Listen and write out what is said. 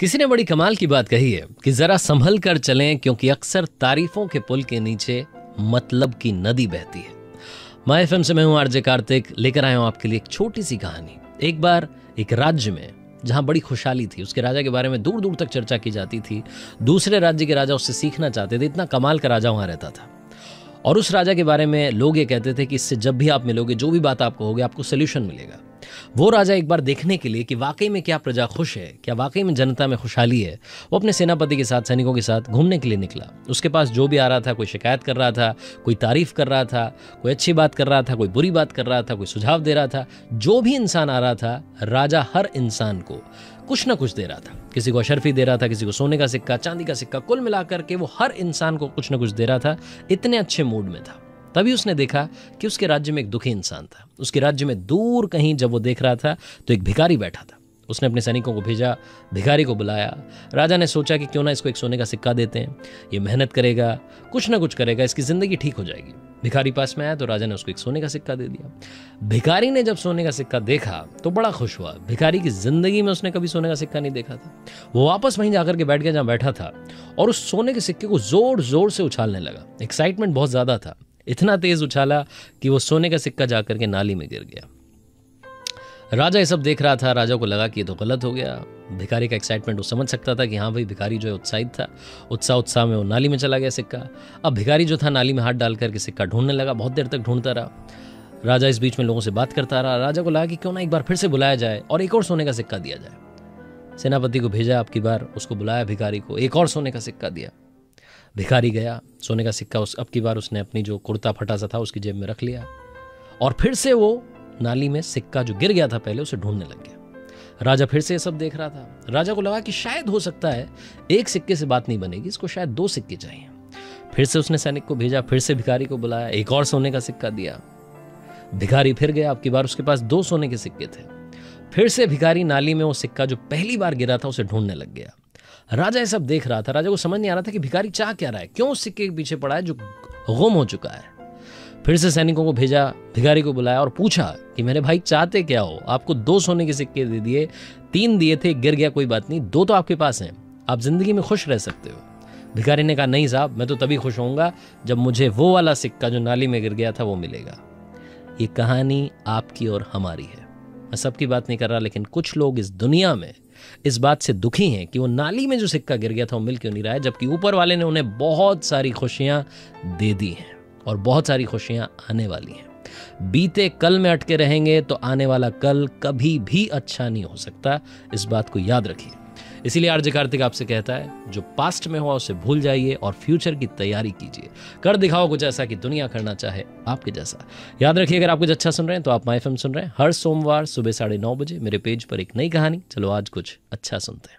किसी ने बड़ी कमाल की बात कही है कि जरा संभल कर चलें, क्योंकि अक्सर तारीफों के पुल के नीचे मतलब की नदी बहती है। माई एफ़ से मैं हूँ आरजे कार्तिक, लेकर आया हूँ आपके लिए एक छोटी सी कहानी। एक बार एक राज्य में, जहाँ बड़ी खुशहाली थी, उसके राजा के बारे में दूर दूर तक चर्चा की जाती थी, दूसरे राज्य के राजा उससे सीखना चाहते थे, इतना कमाल का राजा वहाँ रहता था। और उस राजा के बारे में लोग ये कहते थे कि इससे जब भी आप मिलोगे, जो भी बात आप कहोगे आपको सोल्यूशन मिलेगा। वो राजा एक बार देखने के लिए कि वाकई में क्या प्रजा खुश है, क्या वाकई में जनता में खुशहाली है, वो अपने सेनापति के साथ, सैनिकों के साथ घूमने के लिए निकला। उसके पास जो भी आ रहा था, कोई शिकायत कर रहा था, कोई तारीफ़ कर रहा था, कोई अच्छी बात कर रहा था, कोई बुरी बात कर रहा था, कोई सुझाव दे रहा था, जो भी इंसान आ रहा था, राजा हर इंसान को कुछ ना कुछ दे रहा था। किसी को अशरफी दे रहा था, किसी को सोने का सिक्का, चांदी का सिक्का, कुल मिलाकर के वो हर इंसान को कुछ ना कुछ दे रहा था, इतने अच्छे मूड में था। तभी उसने देखा कि उसके राज्य में एक दुखी इंसान था। उसके राज्य में दूर कहीं जब वो देख रहा था तो एक भिखारी बैठा था। उसने अपने सैनिकों को भेजा, भिखारी को बुलाया। राजा ने सोचा कि क्यों ना इसको एक सोने का सिक्का देते हैं। ये मेहनत करेगा, कुछ ना कुछ करेगा, इसकी ज़िंदगी ठीक हो जाएगी। भिखारी पास में आया तो राजा ने उसको एक सोने का सिक्का दे दिया। भिखारी ने जब सोने का सिक्का देखा तो बड़ा खुश हुआ। भिखारी की ज़िंदगी में उसने कभी सोने का सिक्का नहीं देखा था। वो वापस वहीं जाकर के बैठ गया जहाँ बैठा था, और उस सोने के सिक्के को ज़ोर ज़ोर से उछालने लगा। एक्साइटमेंट बहुत ज़्यादा था। इतना तेज़ उछाला कि वो सोने का सिक्का जाकर के नाली में गिर गया। राजा ये सब देख रहा था, राजा को लगा कि ये तो गलत हो गया। भिखारी का एक्साइटमेंट वो समझ सकता था कि हाँ भाई, भिखारी जो है उत्साहित था। उत्साह उत्साह में वो नाली में चला गया सिक्का। अब भिखारी जो था, नाली में हाथ डाल करके सिक्का ढूँढने लगा, बहुत देर तक ढूंढता रहा। राजा इस बीच में लोगों से बात करता रहा। राजा को लगा कि क्यों ना एक बार फिर से बुलाया जाए और एक और सोने का सिक्का दिया जाए। सेनापति को भेजा, आपकी बार उसको बुलाया, भिखारी को एक और सोने का सिक्का दिया। भिखारी गया, सोने का सिक्का उस, अब की बार उसने अपनी जो कुर्ता फटा सा था उसकी जेब में रख लिया। और फिर से वो नाली में सिक्का जो गिर गया था पहले, उसे ढूँढने लग गया। राजा फिर से ये सब देख रहा था। राजा को लगा कि शायद हो सकता है एक सिक्के से बात नहीं बनेगी, इसको शायद दो सिक्के चाहिए। फिर से उसने सैनिक को भेजा, फिर से भिखारी को बुलाया, एक और सोने का सिक्का दिया। भिखारी फिर गया आपकी बार उसके पास दो सोने के सिक्के थे। फिर से भिखारी नाली में वो सिक्का जो पहली बार गिरा था, उसे ढूँढने लग गया। राजा ये सब देख रहा था, राजा को समझ नहीं आ रहा था कि भिखारी चाह क्या रहा है। क्यों उस सिक्के के पीछे पड़ा है जो गुम हो चुका है? फिर से सैनिकों को भेजा, भिखारी को बुलाया और पूछा कि मेरे भाई चाहते क्या हो? आपको दो सोने के सिक्के दे दिए, तीन दिए थे, गिर गया, कोई बात नहीं, दो तो आपके पास हैं। आप ज़िंदगी में खुश रह सकते हो। भिखारी ने कहा, नहीं साहब, मैं तो तभी खुश होऊँगा जब मुझे वो वाला सिक्का जो नाली में गिर गया था वो मिलेगा। ये कहानी आपकी और हमारी है। मैं सबकी बात नहीं कर रहा, लेकिन कुछ लोग इस दुनिया में इस बात से दुखी हैं कि वो नाली में जो सिक्का गिर गया था, वो मिल क्यों नहीं रहा है? जबकि ऊपर वाले ने उन्हें बहुत सारी खुशियाँ दे दी हैं और बहुत सारी खुशियाँ आने वाली हैं। बीते कल में अटके रहेंगे तो आने वाला कल कभी भी अच्छा नहीं हो सकता। इस बात को याद रखिए। इसीलिए आरजे कार्तिक आपसे कहता है, जो पास्ट में हुआ उसे भूल जाइए और फ्यूचर की तैयारी कीजिए। कर दिखाओ कुछ ऐसा कि दुनिया करना चाहे आपके जैसा। याद रखिए, अगर आप कुछ अच्छा सुन रहे हैं तो आप माई सुन रहे हैं। हर सोमवार सुबह साढ़े बजे मेरे पेज पर एक नई कहानी। चलो आज कुछ अच्छा सुनते हैं।